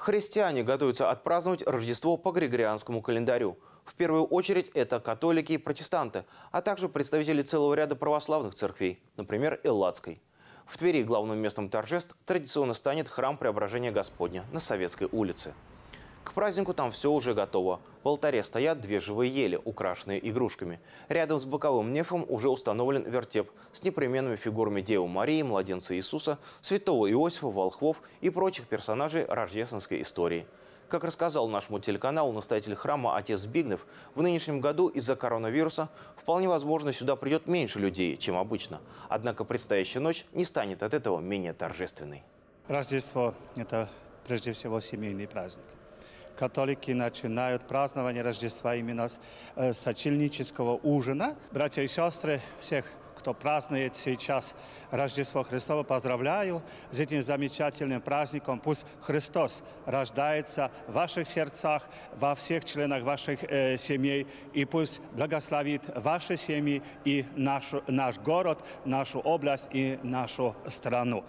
Христиане готовятся отпраздновать Рождество по Григорианскому календарю. В первую очередь это католики и протестанты, а также представители целого ряда православных церквей, например, Элладской. В Твери главным местом торжеств традиционно станет храм Преображения Господня на Советской улице. К празднику там все уже готово. В алтаре стоят две живые ели, украшенные игрушками. Рядом с боковым нефом уже установлен вертеп с непременными фигурами Девы Марии, Младенца Иисуса, святого Иосифа, волхвов и прочих персонажей рождественской истории. Как рассказал нашему телеканалу настоятель храма отец Збигнев, в нынешнем году из-за коронавируса вполне возможно сюда придет меньше людей, чем обычно. Однако предстоящая ночь не станет от этого менее торжественной. Рождество – это прежде всего семейный праздник. Католики начинают празднование Рождества именно с э, сочельнического ужина. Братья и сестры, всех, кто празднует сейчас Рождество Христово, поздравляю с этим замечательным праздником. Пусть Христос рождается в ваших сердцах, во всех членах ваших э, семей, и пусть благословит ваши семьи и нашу, наш город, нашу область и нашу страну.